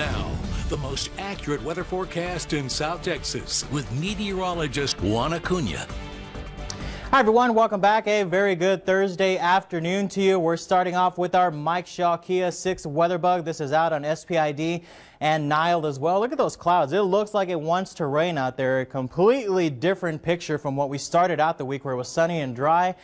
now, the most accurate weather forecast in South Texas with meteorologist Juan Acuna. Hi everyone, welcome back. A very good Thursday afternoon to you. We're starting off with our Mike Shaw Kia 6 weather bug. This is out on SPID and Nile as well. Look at those clouds. It looks like it wants to rain out there. A completely different picture from what we started out the week where it was sunny and dry.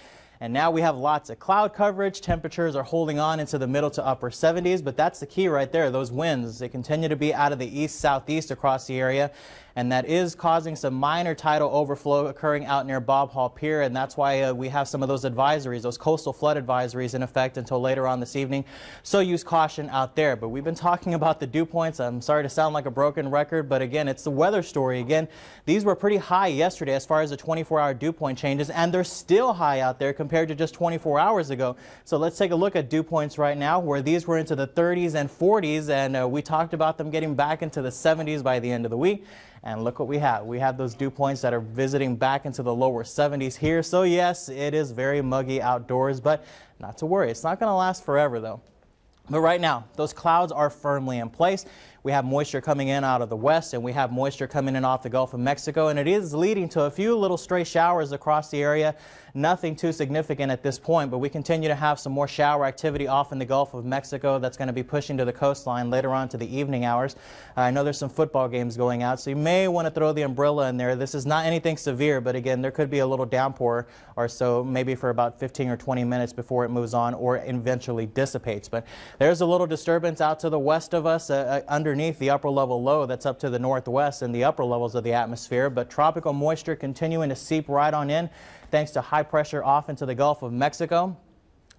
And now we have lots of cloud coverage. Temperatures are holding on into the middle to upper 70s, but that's the key right there. Those winds, they continue to be out of the east southeast across the area and that is causing some minor tidal overflow occurring out near Bob Hall Pier, and that's why uh, we have some of those advisories, those coastal flood advisories in effect until later on this evening. So use caution out there. But we've been talking about the dew points. I'm sorry to sound like a broken record, but again, it's the weather story. Again, these were pretty high yesterday as far as the 24-hour dew point changes, and they're still high out there compared to just 24 hours ago. So let's take a look at dew points right now, where these were into the 30s and 40s, and uh, we talked about them getting back into the 70s by the end of the week. And look what we have. We have those dew points that are visiting back into the lower 70s here. So yes, it is very muggy outdoors, but not to worry. It's not going to last forever though. But right now, those clouds are firmly in place. We have moisture coming in out of the west and we have moisture coming in off the Gulf of Mexico and it is leading to a few little stray showers across the area. Nothing too significant at this point, but we continue to have some more shower activity off in the Gulf of Mexico that's going to be pushing to the coastline later on to the evening hours. I know there's some football games going out, so you may want to throw the umbrella in there. This is not anything severe, but again, there could be a little downpour or so, maybe for about 15 or 20 minutes before it moves on or eventually dissipates. But there's a little disturbance out to the west of us uh, uh underneath the upper level low that's up to the northwest and the upper levels of the atmosphere, but tropical moisture continuing to seep right on in thanks to high pressure off into the Gulf of Mexico.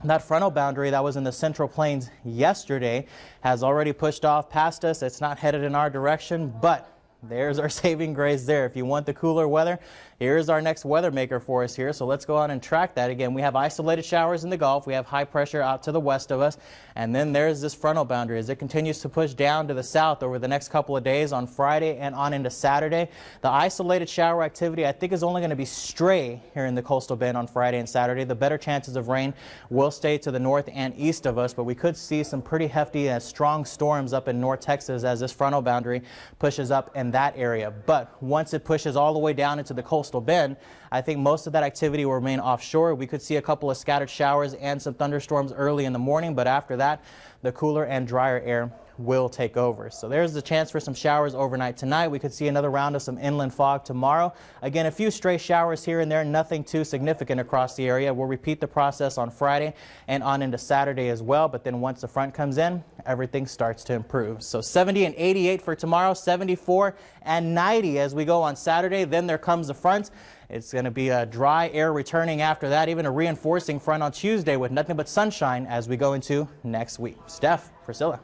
That frontal boundary that was in the central plains yesterday has already pushed off past us. It's not headed in our direction, but there's our saving grace there. If you want the cooler weather, here's our next weather maker for us here. So let's go on and track that. Again, we have isolated showers in the Gulf. We have high pressure out to the west of us. And then there's this frontal boundary as it continues to push down to the south over the next couple of days on Friday and on into Saturday. The isolated shower activity I think is only going to be stray here in the coastal bend on Friday and Saturday. The better chances of rain will stay to the north and east of us, but we could see some pretty hefty and strong storms up in North Texas as this frontal boundary pushes up and that area. But once it pushes all the way down into the coastal bend, I think most of that activity will remain offshore. We could see a couple of scattered showers and some thunderstorms early in the morning, but after that, the cooler and drier air will take over. So there's the chance for some showers overnight tonight. We could see another round of some inland fog tomorrow. Again, a few stray showers here and there, nothing too significant across the area. We'll repeat the process on Friday and on into Saturday as well. But then once the front comes in, everything starts to improve. So 70 and 88 for tomorrow, 74 and 90 as we go on Saturday. Then there comes the front. It's going to be a dry air returning after that, even a reinforcing front on Tuesday with nothing but sunshine as we go into next week. Steph, Priscilla.